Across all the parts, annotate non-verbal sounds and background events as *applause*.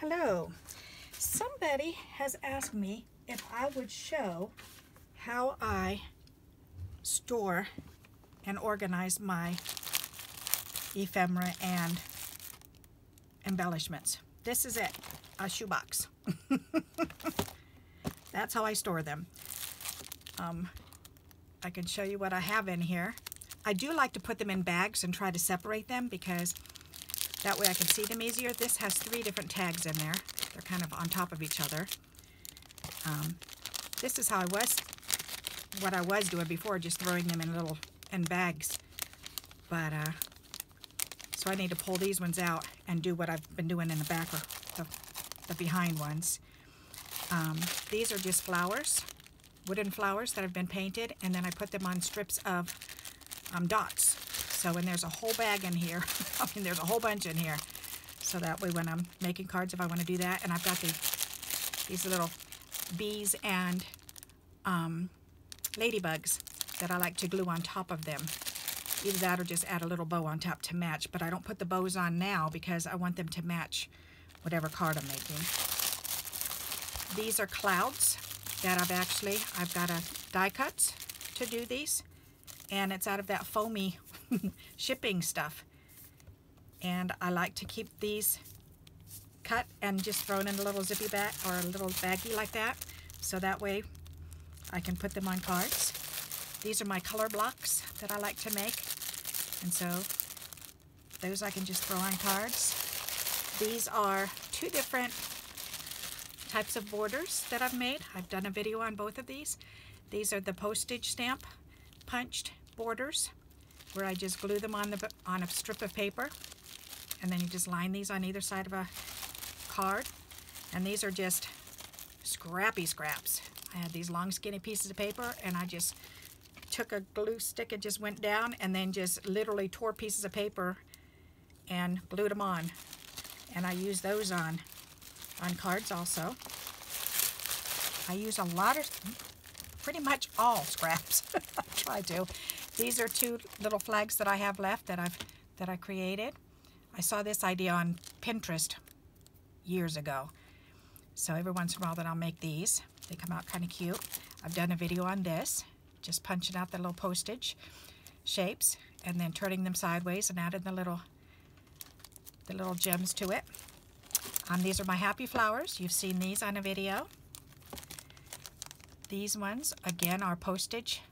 Hello. Somebody has asked me if I would show how I store and organize my ephemera and embellishments. This is it, a shoebox. *laughs* That's how I store them. Um, I can show you what I have in here. I do like to put them in bags and try to separate them because that way I can see them easier. This has three different tags in there. They're kind of on top of each other. Um, this is how I was, what I was doing before, just throwing them in little, in bags. But, uh, so I need to pull these ones out and do what I've been doing in the back or the, the behind ones. Um, these are just flowers, wooden flowers that have been painted, and then I put them on strips of um, dots. So when there's a whole bag in here, *laughs* I mean there's a whole bunch in here, so that way when I'm making cards, if I want to do that, and I've got the, these little bees and um, ladybugs that I like to glue on top of them. Either that or just add a little bow on top to match, but I don't put the bows on now because I want them to match whatever card I'm making. These are clouds that I've actually, I've got a die cut to do these and it's out of that foamy *laughs* shipping stuff. And I like to keep these cut and just thrown in a little zippy bag or a little baggie like that. So that way I can put them on cards. These are my color blocks that I like to make. And so those I can just throw on cards. These are two different types of borders that I've made. I've done a video on both of these. These are the postage stamp punched borders where I just glue them on the on a strip of paper and then you just line these on either side of a card and these are just scrappy scraps. I had these long skinny pieces of paper and I just took a glue stick and just went down and then just literally tore pieces of paper and glued them on and I use those on on cards also. I use a lot of pretty much all *laughs* scraps. I try to. These are two little flags that I have left that I've that I created. I saw this idea on Pinterest years ago. So every once in a while that I'll make these. They come out kind of cute. I've done a video on this, just punching out the little postage shapes and then turning them sideways and adding the little the little gems to it. Um, these are my happy flowers. You've seen these on a video. These ones, again, are postage,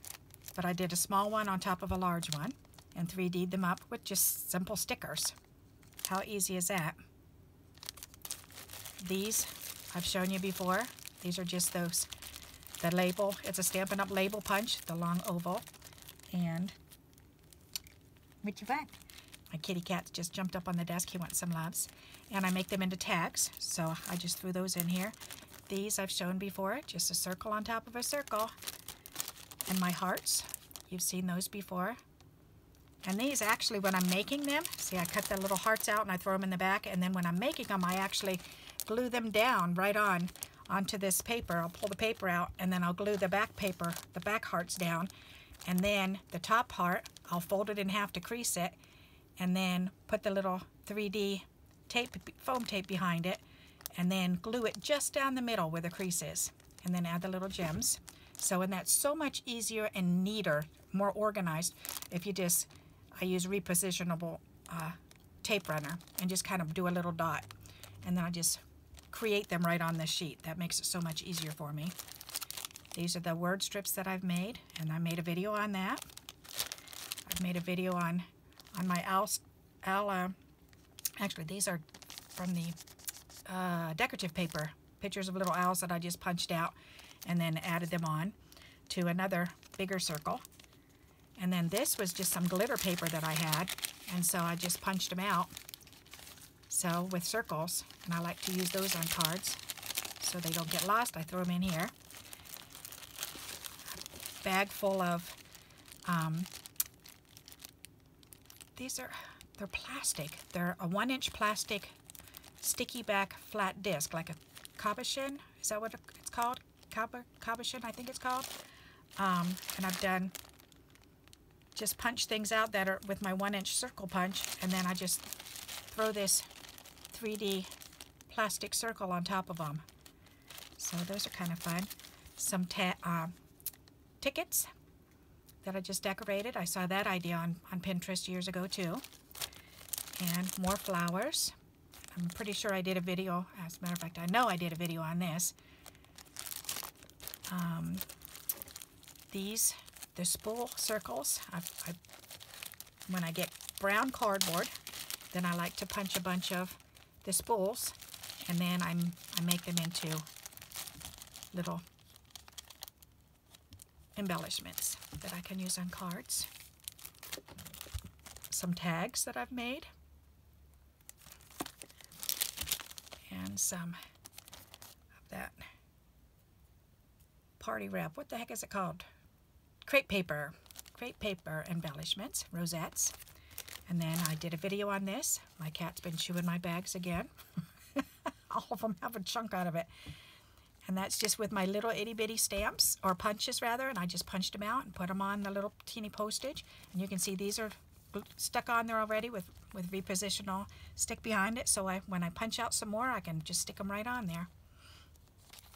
but I did a small one on top of a large one and 3D'd them up with just simple stickers. How easy is that? These, I've shown you before. These are just those, the label, it's a Stampin' Up! label punch, the long oval. And, what you find? My kitty cat just jumped up on the desk. He wants some loves. And I make them into tags, so I just threw those in here. These I've shown before, just a circle on top of a circle. And my hearts, you've seen those before. And these actually, when I'm making them, see I cut the little hearts out and I throw them in the back, and then when I'm making them, I actually glue them down right on onto this paper. I'll pull the paper out, and then I'll glue the back paper, the back hearts down, and then the top part, I'll fold it in half to crease it, and then put the little 3D tape, foam tape behind it, and then glue it just down the middle where the crease is and then add the little gems. So, and that's so much easier and neater, more organized if you just, I use repositionable uh, tape runner and just kind of do a little dot. And then I just create them right on the sheet. That makes it so much easier for me. These are the word strips that I've made, and I made a video on that. I've made a video on, on my owl, owl uh, actually these are from the uh, decorative paper, pictures of little owls that I just punched out and then added them on to another bigger circle. And then this was just some glitter paper that I had, and so I just punched them out. So with circles, and I like to use those on cards so they don't get lost. I throw them in here. Bag full of, um, these are, they're plastic. They're a one inch plastic sticky back flat disc, like a cabochon. Is that what it's called? Cabochon, I think it's called. Um, and I've done just punch things out that are with my one inch circle punch and then I just throw this 3D plastic circle on top of them. So those are kind of fun. Some uh, tickets that I just decorated. I saw that idea on, on Pinterest years ago too. And more flowers. I'm pretty sure I did a video, as a matter of fact, I know I did a video on this. Um, these, the spool circles, I, I, when I get brown cardboard, then I like to punch a bunch of the spools, and then I'm, I make them into little embellishments that I can use on cards. Some tags that I've made. And some of that party wrap. What the heck is it called? Crepe paper. Crepe paper embellishments, rosettes. And then I did a video on this. My cat's been chewing my bags again. *laughs* All of them have a chunk out of it. And that's just with my little itty bitty stamps, or punches rather, and I just punched them out and put them on the little teeny postage. And you can see these are stuck on there already with, with repositional stick behind it. So I, when I punch out some more, I can just stick them right on there.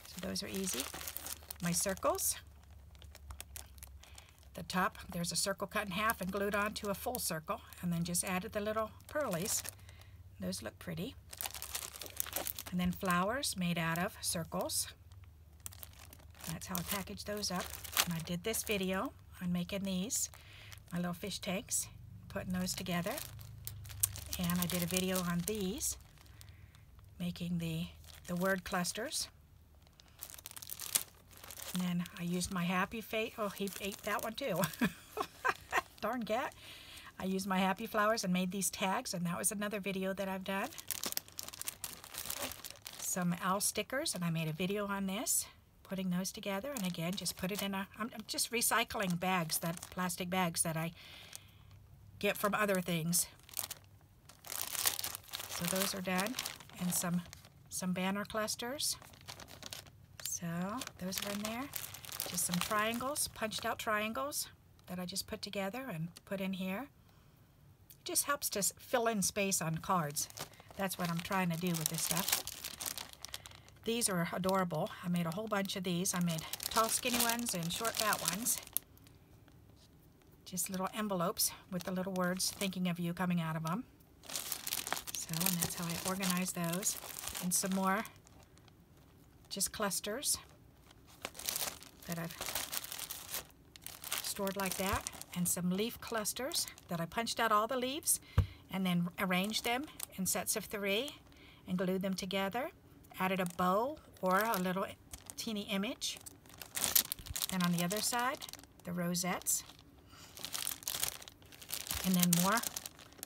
So those are easy. My circles. The top, there's a circle cut in half and glued onto a full circle, and then just added the little pearlies. Those look pretty. And then flowers made out of circles. That's how I package those up. And I did this video on making these, my little fish tanks, putting those together. And I did a video on these, making the, the word clusters. And then I used my happy face. Oh, he ate that one too. *laughs* Darn cat. I used my happy flowers and made these tags, and that was another video that I've done. Some owl stickers, and I made a video on this putting those together. And again, just put it in a, I'm, I'm just recycling bags, that plastic bags that I get from other things. So those are done. And some, some banner clusters. So those are in there. Just some triangles, punched out triangles that I just put together and put in here. It just helps to fill in space on cards. That's what I'm trying to do with this stuff. These are adorable. I made a whole bunch of these. I made tall skinny ones and short fat ones. Just little envelopes with the little words thinking of you coming out of them. So, and that's how I organize those. And some more just clusters that I've stored like that. And some leaf clusters that I punched out all the leaves and then arranged them in sets of three and glued them together added a bow or a little teeny image. And on the other side, the rosettes. And then more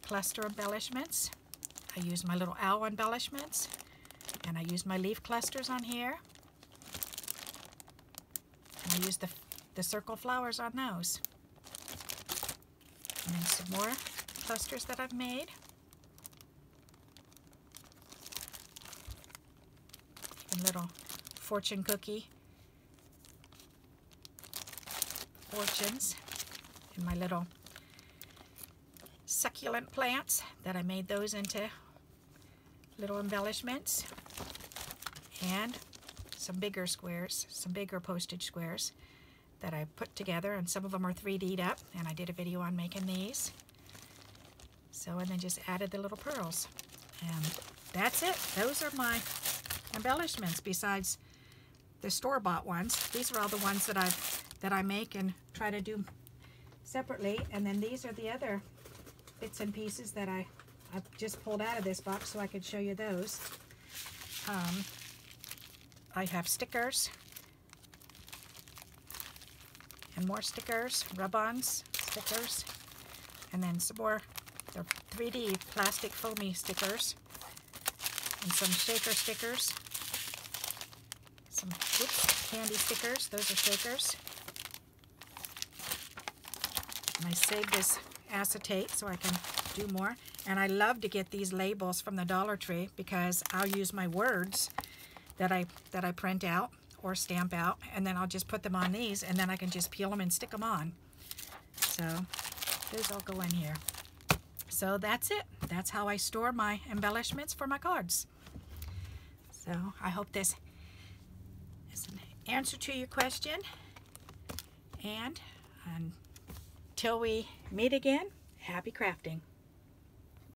cluster embellishments. I used my little owl embellishments. And I used my leaf clusters on here. And I used the, the circle flowers on those. And then some more clusters that I've made. And little fortune cookie fortunes and my little succulent plants that I made those into little embellishments and some bigger squares, some bigger postage squares that I put together and some of them are 3D'd up and I did a video on making these. So and then just added the little pearls and that's it. Those are my embellishments besides the store-bought ones. These are all the ones that I that I make and try to do separately. And then these are the other bits and pieces that I, I just pulled out of this box so I could show you those. Um, I have stickers and more stickers, rub-ons, stickers, and then some more the 3D plastic foamy stickers and some shaker stickers some whoops, candy stickers. Those are shakers. And I saved this acetate so I can do more. And I love to get these labels from the Dollar Tree because I'll use my words that I that I print out or stamp out and then I'll just put them on these and then I can just peel them and stick them on. So those all go in here. So that's it. That's how I store my embellishments for my cards. So I hope this is an answer to your question. And until we meet again, happy crafting.